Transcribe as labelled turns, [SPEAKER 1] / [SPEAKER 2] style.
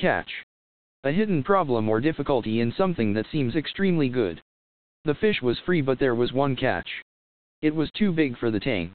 [SPEAKER 1] Catch. A hidden problem or difficulty in something that seems extremely good. The fish was free but there was one catch. It was too big for the tank.